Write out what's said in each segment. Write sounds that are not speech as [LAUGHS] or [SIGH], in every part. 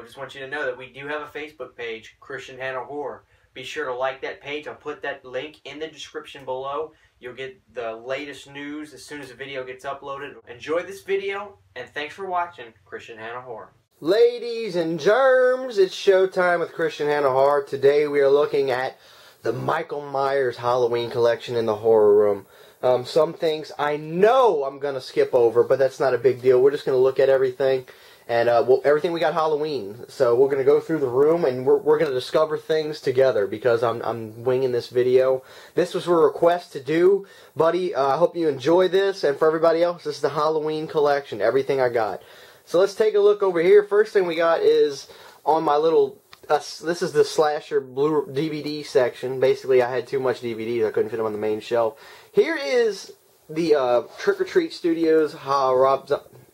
video, just want you to know that we do have a Facebook page, Christian Hannah Horror. Be sure to like that page. I'll put that link in the description below. You'll get the latest news as soon as the video gets uploaded. Enjoy this video, and thanks for watching Christian Hannah Horror. Ladies and germs, it's showtime with Christian Hannah Horror. Today we are looking at the Michael Myers Halloween collection in the horror room. Um, some things I know I'm going to skip over, but that's not a big deal. We're just going to look at everything and uh, well, everything we got Halloween. So we're gonna go through the room and we're, we're gonna discover things together because I'm I'm winging this video. This was a request to do, buddy. Uh, I hope you enjoy this, and for everybody else, this is the Halloween collection. Everything I got. So let's take a look over here. First thing we got is on my little. Uh, this is the slasher blue DVD section. Basically, I had too much DVDs. I couldn't fit them on the main shelf. Here is the uh, Trick or Treat Studios Rob,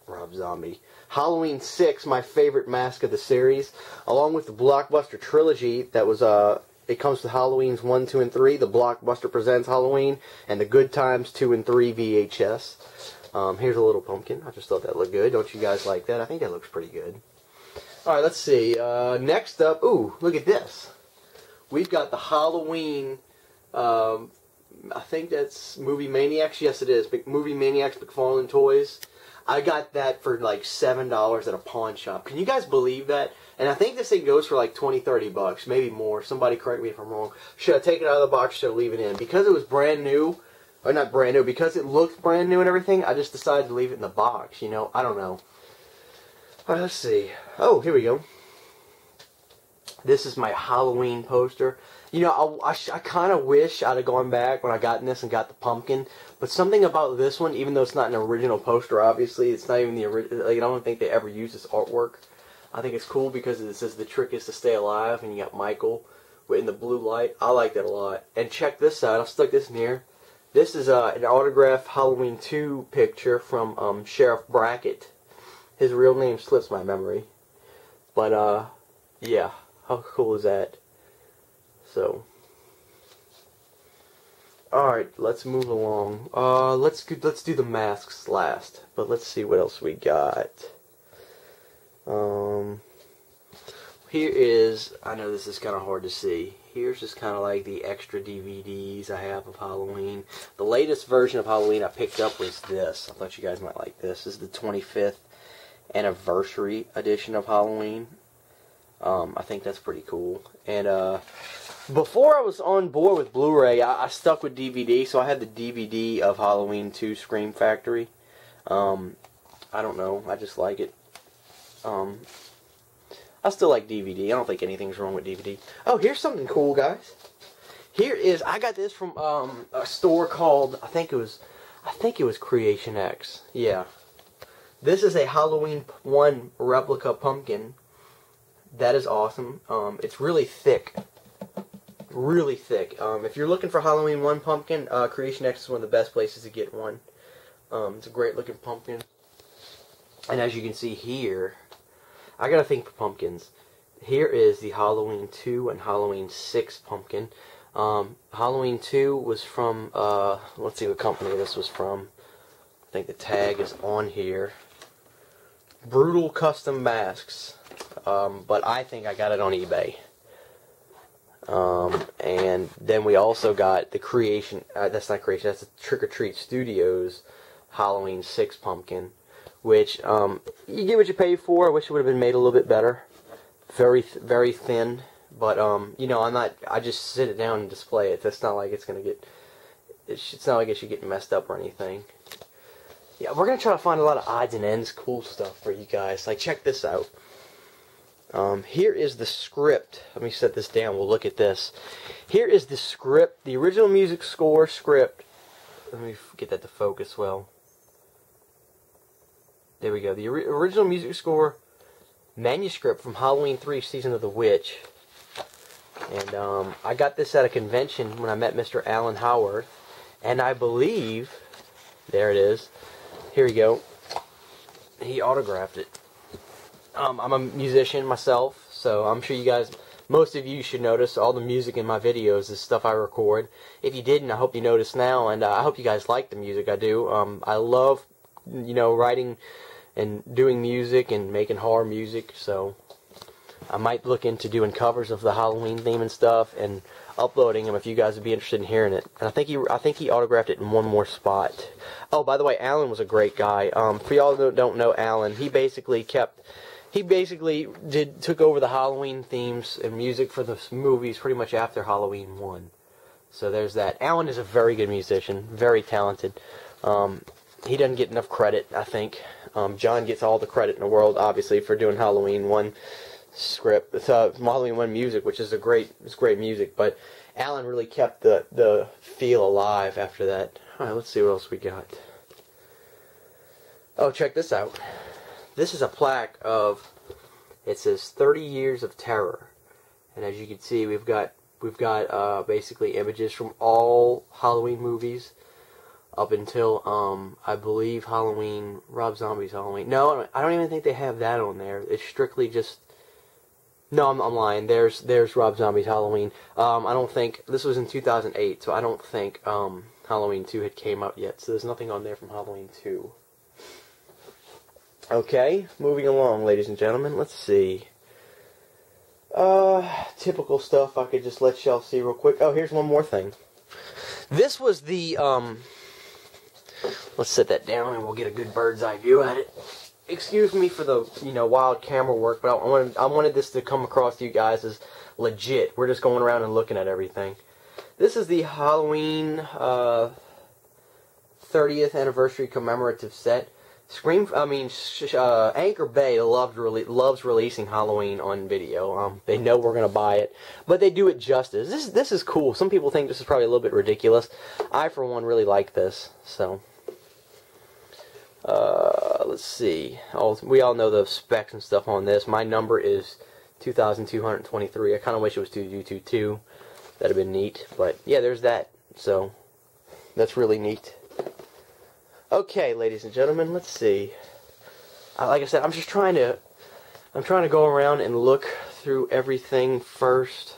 Rob Zombie Halloween 6, my favorite mask of the series, along with the Blockbuster trilogy that was uh it comes with Halloween's 1, 2, and 3, the Blockbuster Presents Halloween, and the Good Times 2 and 3 VHS. Um, here's a little pumpkin. I just thought that looked good. Don't you guys like that? I think that looks pretty good. Alright, let's see. Uh, next up, ooh, look at this. We've got the Halloween, um, I think that's Movie Maniacs. Yes, it is. Movie Maniacs McFarlane Toys. I got that for like seven dollars at a pawn shop. Can you guys believe that? And I think this thing goes for like 20, 30 bucks, maybe more. Somebody correct me if I'm wrong. Should I take it out of the box? Should I leave it in? Because it was brand new, or not brand new, because it looked brand new and everything. I just decided to leave it in the box. You know, I don't know. All right, let's see. Oh, here we go. This is my Halloween poster. You know, I, I, I kind of wish I'd have gone back when I got this and got the pumpkin. But something about this one, even though it's not an original poster, obviously, it's not even the original. Like, I don't think they ever used this artwork. I think it's cool because it says the trick is to stay alive, and you got Michael in the blue light. I like that a lot. And check this out. I'll stick this in here. This is uh, an autographed Halloween 2 picture from um, Sheriff Brackett. His real name slips my memory. But, uh, yeah. How cool is that? So, Alright, let's move along. Uh, let's let's do the masks last, but let's see what else we got. Um, here is, I know this is kind of hard to see. Here's just kind of like the extra DVDs I have of Halloween. The latest version of Halloween I picked up was this. I thought you guys might like this. This is the 25th anniversary edition of Halloween. Um, I think that's pretty cool. And uh, before I was on board with Blu-ray, I, I, stuck with DVD, so I had the DVD of Halloween 2 Scream Factory. Um, I don't know, I just like it. Um, I still like DVD. I don't think anything's wrong with DVD. Oh, here's something cool, guys. Here is I got this from um, a store called I think it was I think it was Creation X. Yeah. This is a Halloween 1 replica pumpkin that is awesome. Um, it's really thick. Really thick. Um, if you're looking for Halloween 1 pumpkin, uh, Creation X is one of the best places to get one. Um, it's a great looking pumpkin. And as you can see here, I gotta think for pumpkins. Here is the Halloween 2 and Halloween 6 pumpkin. Um, Halloween 2 was from, uh, let's see what company this was from. I think the tag is on here. Brutal Custom Masks. Um, but I think I got it on eBay. Um, and then we also got the Creation, uh, that's not Creation, that's the Trick or Treat Studios Halloween 6 pumpkin, which um, you get what you pay for. I wish it would have been made a little bit better. Very, very thin. But, um, you know, I'm not, I just sit it down and display it. That's not like it's going to get, it's not like it should get messed up or anything. Yeah, we're going to try to find a lot of odds and ends cool stuff for you guys. Like, check this out. Um, here is the script. Let me set this down. We'll look at this. Here is the script, the original music score script. Let me get that to focus well. There we go. The original music score manuscript from Halloween 3 Season of the Witch. And um, I got this at a convention when I met Mr. Alan Howarth. And I believe, there it is. Here we go. He autographed it. Um, I'm a musician myself, so I'm sure you guys, most of you should notice all the music in my videos is stuff I record. If you didn't, I hope you notice now, and uh, I hope you guys like the music I do. Um, I love, you know, writing and doing music and making horror music. So I might look into doing covers of the Halloween theme and stuff and uploading them if you guys would be interested in hearing it. And I think he I think he autographed it in one more spot. Oh, by the way, Alan was a great guy. Um, for y'all that don't know Alan, he basically kept he basically did took over the Halloween themes and music for the movies pretty much after Halloween one. So there's that. Alan is a very good musician, very talented. Um, he doesn't get enough credit, I think. Um, John gets all the credit in the world, obviously, for doing Halloween one script, uh, Halloween one music, which is a great, it's great music. But Alan really kept the the feel alive after that. All right, let's see what else we got. Oh, check this out. This is a plaque of. It says 30 years of terror, and as you can see, we've got we've got uh, basically images from all Halloween movies up until um, I believe Halloween, Rob Zombie's Halloween. No, I don't even think they have that on there. It's strictly just. No, I'm, I'm lying. There's there's Rob Zombie's Halloween. Um, I don't think this was in 2008, so I don't think um, Halloween 2 had came out yet. So there's nothing on there from Halloween 2. Okay, moving along, ladies and gentlemen. Let's see. Uh, typical stuff I could just let y'all see real quick. Oh, here's one more thing. This was the, um, let's set that down and we'll get a good bird's eye view at it. Excuse me for the, you know, wild camera work, but I wanted, I wanted this to come across to you guys as legit. We're just going around and looking at everything. This is the Halloween, uh, 30th anniversary commemorative set. Scream, I mean, uh, Anchor Bay loves rele loves releasing Halloween on video. Um, they know we're gonna buy it, but they do it justice. This this is cool. Some people think this is probably a little bit ridiculous. I, for one, really like this. So, uh, let's see. Oh, we all know the specs and stuff on this. My number is 2,223. I kind of wish it was 222. That'd have been neat. But yeah, there's that. So that's really neat. Okay, ladies and gentlemen, let's see. Uh, like I said, I'm just trying to, I'm trying to go around and look through everything first.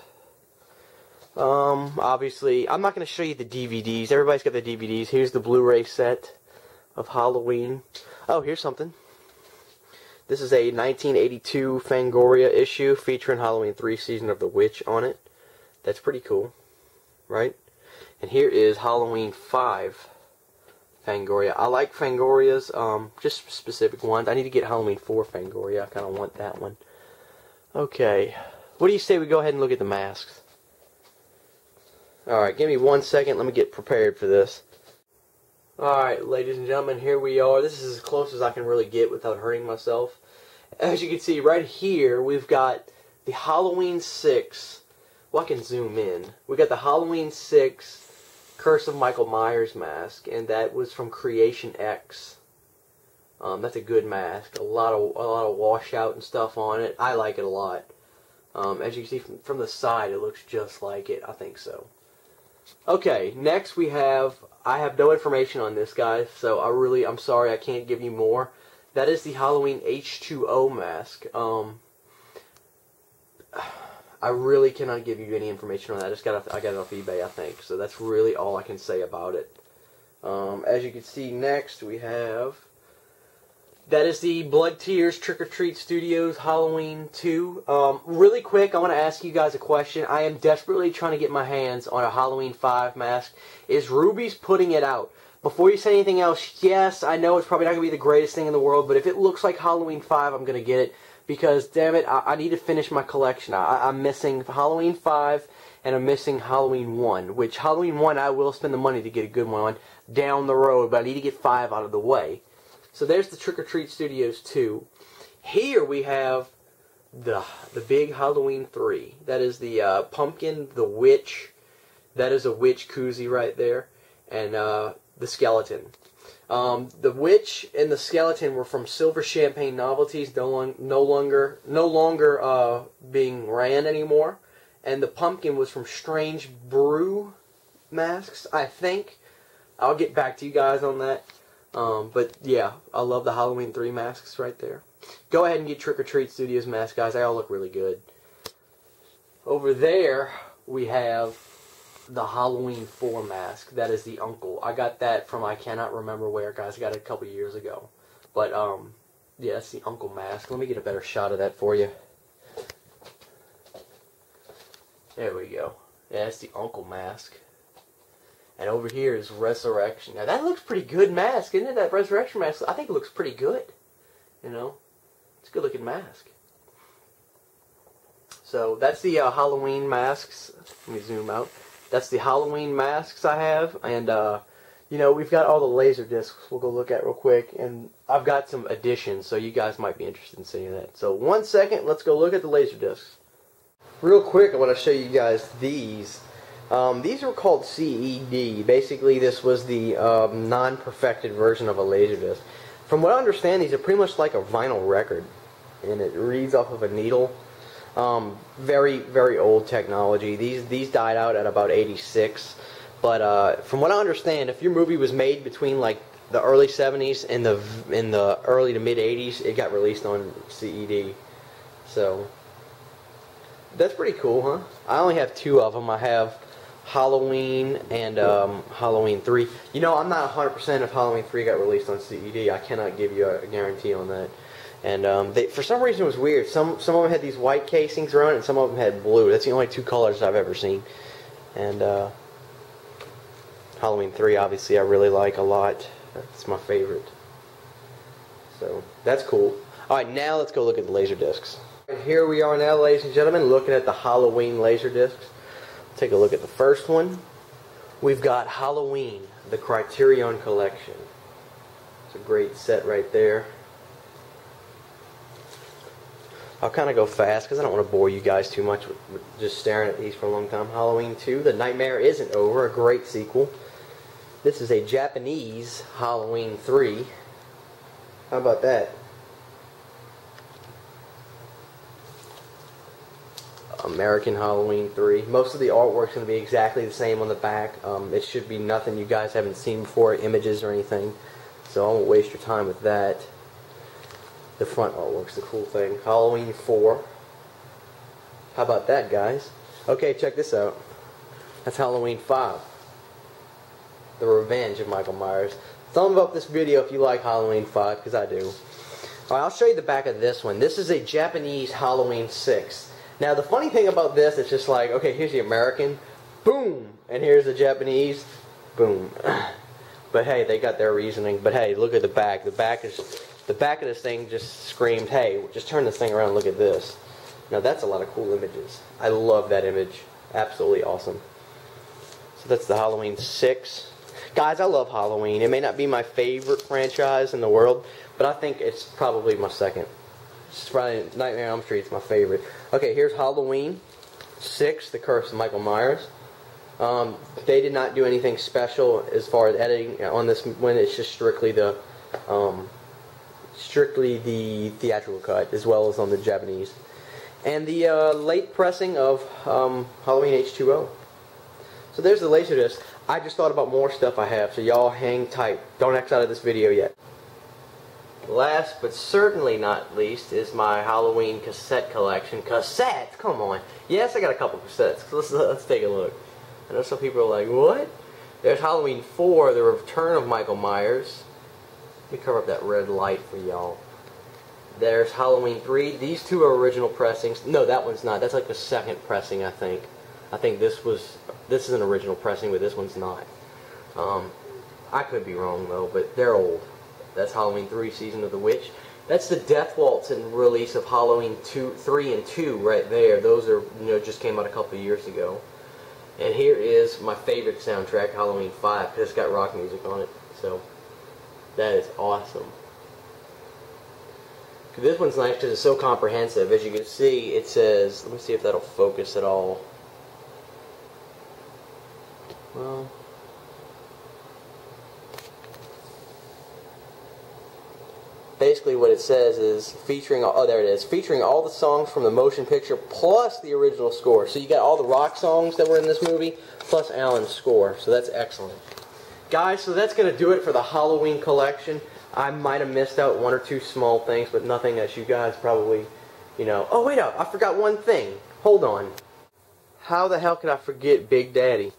Um, obviously, I'm not going to show you the DVDs. Everybody's got the DVDs. Here's the Blu-ray set of Halloween. Oh, here's something. This is a 1982 Fangoria issue featuring Halloween 3 Season of the Witch on it. That's pretty cool, right? And here is Halloween 5 Fangoria. I like Fangorias, um, just specific ones. I need to get Halloween 4 Fangoria. I kind of want that one. Okay. What do you say we go ahead and look at the masks? Alright, give me one second. Let me get prepared for this. Alright, ladies and gentlemen, here we are. This is as close as I can really get without hurting myself. As you can see, right here, we've got the Halloween 6. Well, I can zoom in. We got the Halloween 6 Curse of Michael Myers mask, and that was from Creation X. Um, that's a good mask. A lot of a lot of washout and stuff on it. I like it a lot. Um, as you can see from, from the side, it looks just like it. I think so. Okay, next we have. I have no information on this, guys. So I really, I'm sorry, I can't give you more. That is the Halloween H2O mask. Um, I really cannot give you any information on that. I just got off, I got it off eBay, I think. So that's really all I can say about it. Um, as you can see next, we have that is the Blood Tears Trick or Treat Studios Halloween 2. Um, really quick, I want to ask you guys a question. I am desperately trying to get my hands on a Halloween 5 mask. Is Rubie's putting it out? Before you say anything else, yes, I know it's probably not going to be the greatest thing in the world, but if it looks like Halloween 5, I'm going to get it because damn it, I, I need to finish my collection. I, am missing Halloween 5 and I'm missing Halloween 1, which Halloween 1 I will spend the money to get a good one on down the road, but I need to get 5 out of the way. So there's the Trick or Treat Studios 2. Here we have the the big Halloween 3. That is the uh, pumpkin, the witch. That is a witch koozie right there. And uh, the skeleton. Um, the witch and the skeleton were from Silver Shamrock Novelties, no, long, no longer no longer uh, being ran anymore, and the pumpkin was from Strange Brew masks. I think I'll get back to you guys on that. Um, but yeah, I love the Halloween three masks right there. Go ahead and get Trick or Treat Studios masks, guys. They all look really good. Over there we have the Halloween 4 mask. That is the uncle. I got that from I cannot remember where, guys. I got it a couple years ago. But, um, Yeah, that's the Uncle mask. Let me get a better shot of that for you. There we go. Yeah, that's the Uncle mask. And over here is Resurrection. Now that looks pretty good mask, isn't it? That Resurrection mask. I think it looks pretty good. You know, it's a good looking mask. So that's the uh, Halloween masks. Let me zoom out. That's the Halloween masks I have, and uh, you know we've got all the laser discs. We'll go look at real quick, and I've got some additions, so you guys might be interested in seeing that. So one second, let's go look at the laser discs. Real quick, I want to show you guys these. Um, these are called CED. Basically, this was the um, non-perfected version of a Laserdisc. From what I understand, these are pretty much like a vinyl record, and it reads off of a needle. Um, very, very old technology. These these died out at about 86. But uh, from what I understand, if your movie was made between like the early 70s and the in the early to mid 80s, it got released on CED. So that's pretty cool, huh? I only have two of them. I have Halloween and um, Halloween 3. You know, I'm not 100% if Halloween 3 got released on CED. I cannot give you a guarantee on that. And um, they, for some reason it was weird. Some some of them had these white casings around it, and some of them had blue. That's the only two colors I've ever seen. And uh, Halloween 3, obviously, I really like a lot. That's my favorite. So, that's cool. Alright, now let's go look at the laser discs. And here we are now, ladies and gentlemen, looking at the Halloween laser discs. Take a look at the first one. We've got Halloween, the Criterion Collection. It's a great set right there. I'll kind of go fast because I don't want to bore you guys too much with, with, just staring at these for a long time. Halloween 2, The Nightmare Isn't Over, a great sequel. This is a Japanese Halloween 3. How about that? American Halloween 3. Most of the artwork's going to be exactly the same on the back. Um, it should be nothing you guys haven't seen before, images or anything. So I won't waste your time with that. The front artwork's the cool thing. Halloween 4. How about that, guys? Okay, check this out. That's Halloween 5. The Revenge of Michael Myers. Thumb up this video if you like Halloween 5, because I do. Alright, I'll show you the back of this one. This is a Japanese Halloween 6. Now, the funny thing about this, it's just like, okay, here's the American, boom, and here's the Japanese, boom. [CLEARS THROAT] but hey, they got their reasoning. But hey, look at the back. The back is, the back of this thing just screamed, hey, just turn this thing around and look at this. Now, that's a lot of cool images. I love that image. Absolutely awesome. So that's the Halloween 6. Guys, I love Halloween. It may not be my favorite franchise in the world, but I think it's probably my second. It's probably Nightmare on Elm Street is my favorite. Okay, here's Halloween 6, The Curse of Michael Myers. Um, they did not do anything special as far as editing on this one. It's just strictly the um, strictly the theatrical cut as well as on the Japanese. And the uh, late pressing of um, Halloween H2O. So there's the Laserdisc. I just thought about more stuff I have, so y'all hang tight. Don't X out of this video yet. Last but certainly not least is my Halloween cassette collection. Cassettes? Come on. Yes, I got a couple cassettes. Let's, let's take a look. I know some people are like, what? There's Halloween 4, The Return of Michael Myers. Let me cover up that red light for y'all. There's Halloween 3. These two are original pressings. No, that one's not. That's like the second pressing, I think. I think this was, this is an original pressing, but this one's not. Um, I could be wrong, though, but they're old. That's Halloween 3, Season of the Witch. That's the Death Waltz and release of Halloween 2, 3 and 2 right there. Those are, you know, just came out a couple years ago. And here is my favorite soundtrack, Halloween 5, because it's got rock music on it. So, that is awesome. This one's nice because it's so comprehensive. As you can see, it says, let me see if that'll focus at all. Well, basically what it says is featuring oh there it is featuring all the songs from the motion picture plus the original score so you got all the rock songs that were in this movie plus alan's score so that's excellent guys so that's going to do it for the halloween collection i might have missed out one or two small things but nothing that you guys probably you know oh wait up i forgot one thing hold on how the hell could i forget big daddy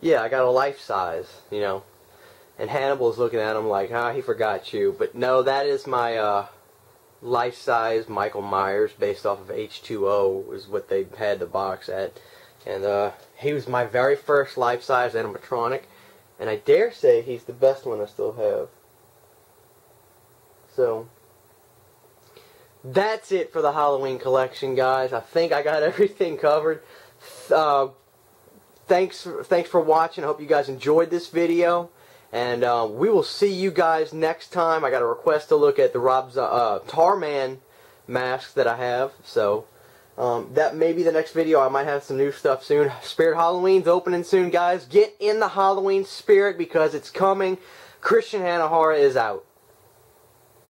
yeah i got a life size you know and Hannibal's looking at him like, ah, he forgot you. But no, that is my, uh, life-size Michael Myers based off of H2O is what they had the box at. And uh, he was my very first life-size animatronic. And I dare say he's the best one I still have. So, that's it for the Halloween collection, guys. I think I got [LAUGHS] everything covered. Uh, thanks, thanks for watching. I hope you guys enjoyed this video. And uh, we will see you guys next time. I got a request to look at the Rob Z uh, Tarman masks that I have. So um, that may be the next video. I might have some new stuff soon. Spirit Halloween's opening soon, guys. Get in the Halloween spirit because it's coming. Christian Hannah Horror is out.